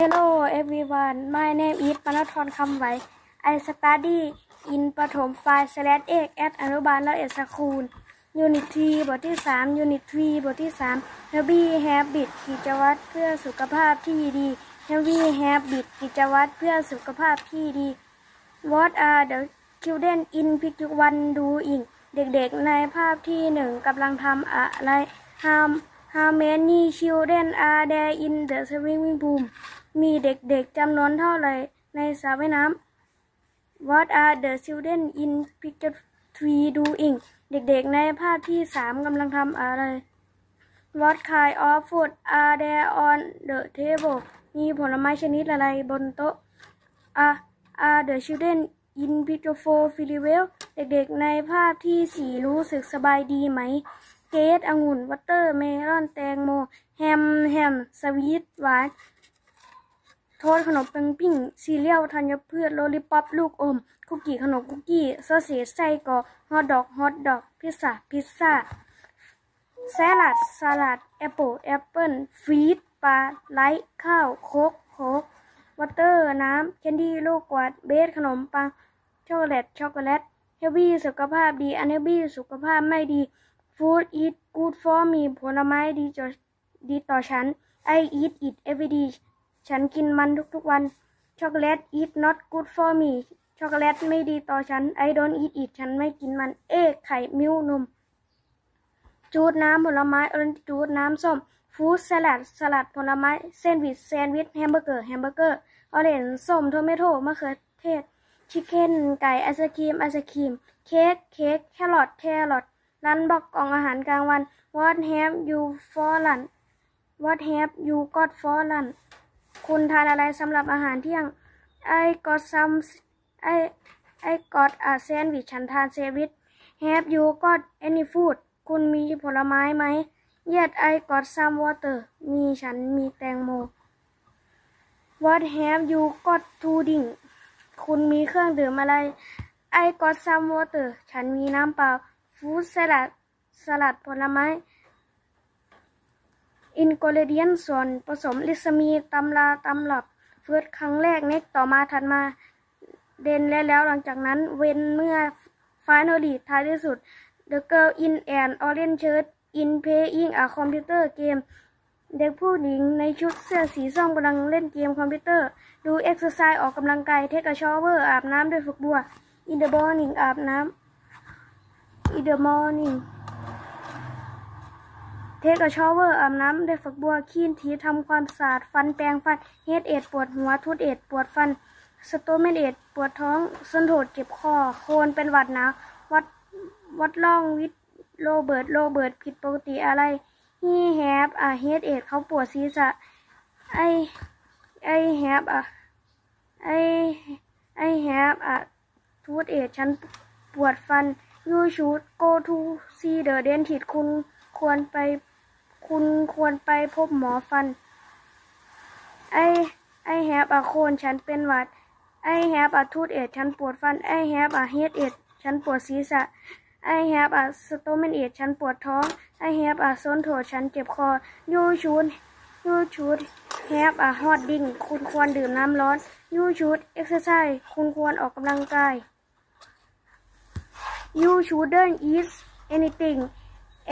Hello everyone, my name is ปนทรคำไหว I I study in ประถม5 slash 8 at อนุบาลละเอ็ดสคูล Unit 3 บทที่ 3 Unit 3 บทที่ 3 Healthy Habit กิจวัตรเพื่อสุขภาพที่ดี Healthy Habit กิจวัตรเพื่อสุขภาพที่ดี What are the children in picture one doing เด็กๆ ในภาพที่หนึ่งกำลังทำอะไร How How many children are there in the swimming pool มีเด็กๆจำนวนเท่าไหร่ในสระว่ายน้ำ What are the children in picture three doing เด็กๆในภาพที่สามกำลังทำอะไร What kind of food are there on the table มีผลไม้ชนิดอะไรบนโต๊ะ Are are the children in picture four feeling well เด็กๆในภาพที่สี่รู้สึกสบายดีไหม grapes องุ่น watermelon แตงโม แฮม sweet หวาน toast ขนมปังปิ้งซีเรียลธัญพืช lollipop ลูกอม คุกกี้ขนมคุกกี้ sausage ไส้กรอก hot dog ฮอทดอก pizza พิซซ่าพิซซ่าแซลัดสลัดแอปเปิล fish ปลา rice ข้าว coke โค้กwater น้ำ candy ลูกกวาด bread ขนมปังช็อกโกแลต healthy สุขภาพดี unhealthy สุขภาพไม่ดี fruit is good for me ผลไม้ดีจดีต่อฉัน I eat it every day ฉันกินมันทุกๆวัน chocolate is not good for me ช็อกโกแลตไม่ดีต่อฉัน I don't eat it ฉันไม่กินมัน egg ไข่ milk นม juice น้ำผลไม้ orange juice น้ำส้ม fruit salad สลัดผลไม้ sandwich แซนด์วิช แซนด์วิช แฮมเบอร์เกอร์ orange ส้ม tomato มะเขือเทศ chicken ไก่ ice cream ไอศครีม ไอศครีม เค้ก carrot แครอท lunch box กล่องอาหารกลางวัน What have you for lunch What have you got for lunch คุณทานอะไรสำหรับอาหารเที่ยง I got some I I got a sandwich ฉันทานแซนด์วิชhave you got any fruit คุณมีผลไม้ไหมเย็ดไอกอดซัมวอเตอร์มีฉันมีแตงโม What have you got to drink คุณมีเครื่องดื่มอะไรไ I กรสัมวอเตอร์ฉันมีน้ำเปล่าฟูดสลัดสลัดผลไม้ อินกรเดียนส่วนผสมลิสมีตำราตำรับเฟิร์สครั้งแรกเน็กต่อมาถัดมาthen และแล้วหลังจากนั้น when เมื่อ finally ท้ายที่สุด The girl in an orange shirt is playing a computer game เด็กผู้หญิงในชุดเสื้อสีส้มกำลังเล่นเกมคอมพิวเตอร์ do exercise ออกกำลังกาย take a shower อาบน้ำด้วยฝักบัว In the morning อาบน้ำ In the morning take shower อาบน้ำด้วยฝักบัว clean teeth ทำความสะอาดฟันแปรงฟันheadache ปวดหัว toothache ปวดฟัน stomachache ปวดท้อง sore throat เจ็บคอ cold เป็นหวัดหนาว what what wrong with Robert โรเบิร์ตผิดปกติอะไร he have a headache เขาปวดศีรษะ I I have a I I have a toothache ฉันปวดฟัน you should go to see the dentist คุณควรไป คุณควรไปพบหมอฟัน I I have a cold ฉันเป็นหวัด I have a toothache ฉันปวดฟัน I have a headache ฉันปวดศีรษะ I have a stomachache ฉันปวดท้อง I have a sore throat ฉันเจ็บคอ you should you should have a hot drink คุณควรดื่มน้ำร้อน you should exercise คุณควรออกกำลังกาย You shouldn't eat anything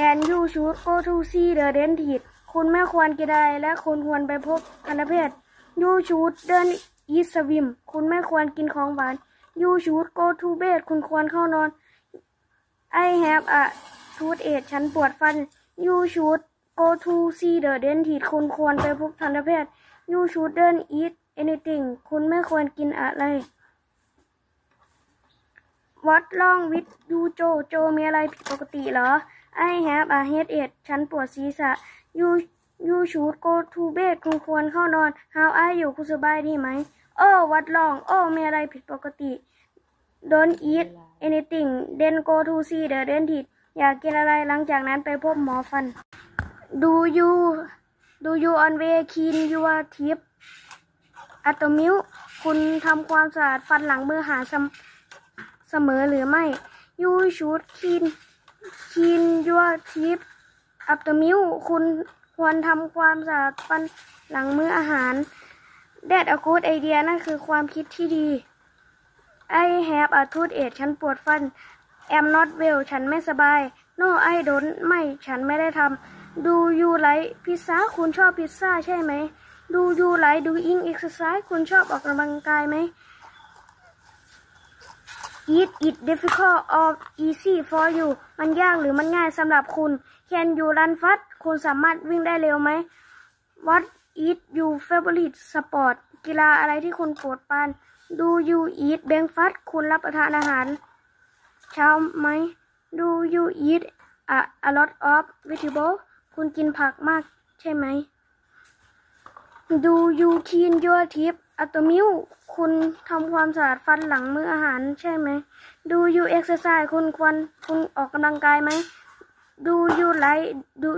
and you should go to see the dentist คุณไม่ควรกินอะไรและคุณควรไปพบทันตแพทย์ You should don't eat swim คุณไม่ควรกินของหวาน You should go to bed คุณควรเข้านอน I have a toothache ฉันปวดฟัน You should go to see the dentist คุณควรไปพบทันตแพทย์ You shouldn't eat anything คุณไม่ควรกินอะไร What wrong with you โจโจมีอะไรผิดปกติเหรอ I have a headache ฉันปวดศีรษะ You you should go to bed คุณควรเข้านอน How are you คุณสบายดีไหม Oh what wrong Oh มีอะไรผิดปกติ Don't eat anything then go to see the dentist อยากกินอะไรหลังจากนั้นไปพบหมอฟัน Do you Do you always clean your teeth at the milk คุณทำความสะอาดฟันหลังมือหาเสมอหรือไม่ You should clean clean your teeth after meal คุณควรทำความสะอาดฟันหลังมื้ออาหาร That a good idea นั่นคือความคิดที่ดี I have a toothache ฉันปวดฟัน am not well ฉันไม่สบาย No I don't ไม่ฉันไม่ได้ทำ Do you like พิซซ่าคุณชอบพิซซ่าใช่ไหม Do you like doing exercise คุณชอบออกกำลังกายไหม Is it difficult or easy for you มันยากหรือมันง่ายสำหรับคุณ Can you run fast คุณสามารถวิ่งได้เร็วไหม What is your favorite sport กีฬาอะไรที่คุณโปรดปาน Do you eat breakfast คุณรับประทานอาหาร เช้าไหม Do you eat a, a lot of vegetable คุณกินผักมากใช่ไหม Do you clean your teeth after meal คุณทำความสะอาดฟันหลังมื้ออาหารใช่ไหม Do you exercise คุณควรคุณออกกำลังกายไหม Do you like do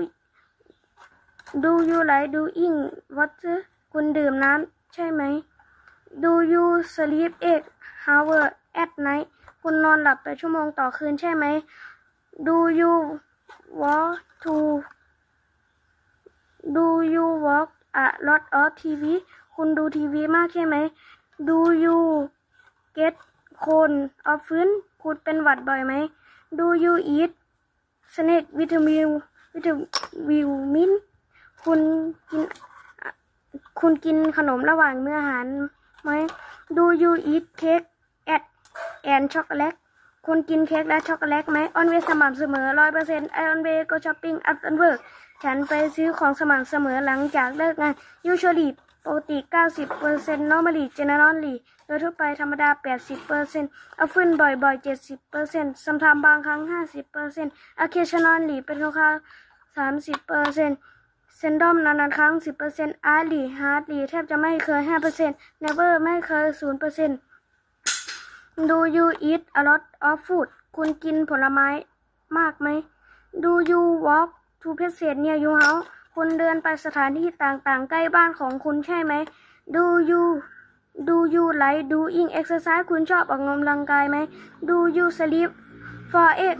Do you like doing water คุณดื่มน้ำใช่ไหม Do you sleep eight hours at night คุณนอนหลับแปดชั่วโมงต่อคืนใช่ไหม Do you walk to Do you watch a lot of TV คุณดูทีวีมากใช่ไหม Do you get cold often คุณเป็นหวัดบ่อยไหม Do you eat snake vitamin vitamin คุณกิน คุณกินขนมระหว่างมื้ออาหารไหม Do you eat cake at and chocolate คุณกินเค้กและช็อกโกแลตไหม on way สม่ำเสมอร้อยเปอร์เซ็นต์ I on way go shopping after work ฉันไปซื้อของสม่ำเสมอหลังจากเลิกงาน usually ปกติ 90% normally generally โดยทั่วไปธรรมดา 80% often บ่อยๆ 70% sometimes บางครั้ง 50% occasionally เป็นคราวๆ30% seldom นานๆครั้ง 10% hardly hardly แทบจะไม่เคย 5% never ไม่เคย 0% Do you eat a lot of fruit คุณกินผลไม้มากไหม Do you walk to places near your house คุณเดินไปสถานที่ต่างๆ ใกล้บ้านของคุณใช่ไหม Do you Do you like doing exercise คุณชอบออกกำลังกายไหม Do you sleep for eight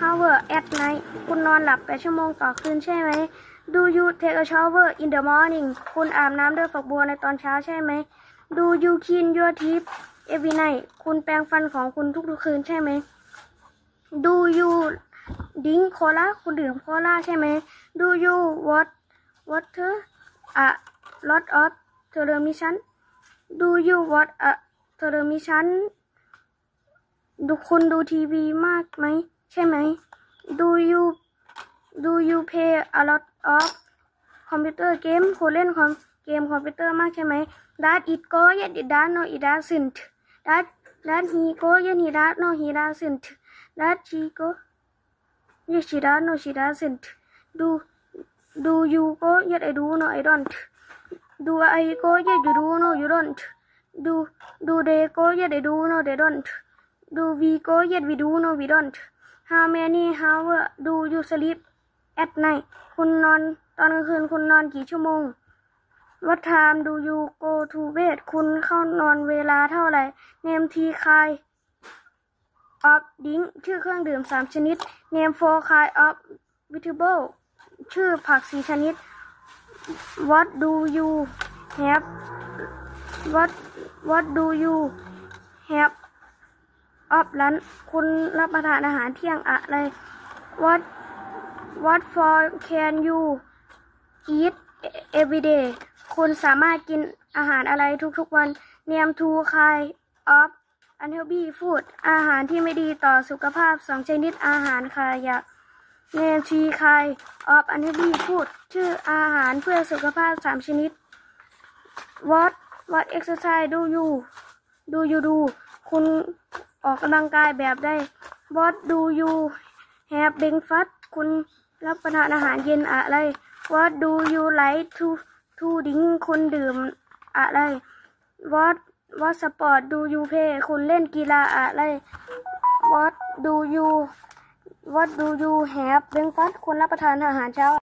hours at night คุณนอนหลับแปดชั่วโมงต่อคืนใช่ไหม Do you take a shower in the morning คุณอาบน้ำด้วยฝักบัวในตอนเช้าใช่ไหม Do you clean your teeth every night คุณแปรงฟันของคุณทุกๆคืนใช่ไหม Do you drink cola คุณดื่มโคลาใช่ไหม Do you watch water a lot of television Do you watch a television ดูคุณดูทีวีมากไหม ใช่ไหม Do you Do you play a lot of computer game คุณเล่นคอมเกมคอมพิวเตอร์มากใช่ไหม That it go yet it does no it doesn't That That he go yet he does no he doesn't That she go Yes she does no she doesn't Do Do you go yet I do no I don't Do I go yet you do no you don't Do Do they go yet they do no they don't Do we go yet we do no we don't How many hours do you sleep at night คุณนอนตอนกลางคืนคุณนอนกี่ชั่วโมง What time do you go to bed คุณเข้านอนเวลาเท่าไหร่ Name tea kind of drink ชื่อเครื่องดื่มสามชนิด Name for kind of vegetable ชื่อผักสีชนิด What do you have What What do you have of lunch คุณรับประทานอาหารเที่ยงอะไร What What for can you eat every day คุณสามารถกินอาหารอะไรทุกๆวัน Name to kind of อันเทลบี้ฟูดอาหารที่ไม่ดีต่อสุขภาพสองชนิดอาหารคายะเนทีคายออฟอันเทบี้ฟูดชื่ออาหารเพื่อสุขภาพสามชนิดวอตวอตเอ็กซ์ไซด์ดูยูดูยูดูคุณออกกำลังกายแบบได้วอตดูยูแฮ have ฟัสคุณรับประทานอาหารเย็นอะไรวอตดูยูไลท์ทูทูดิงคุณดื่มอะไร what what sport do you play คุณเล่นกีฬาอะไร what do you what do you have breakfast ควรรับประทานอาหารเช้า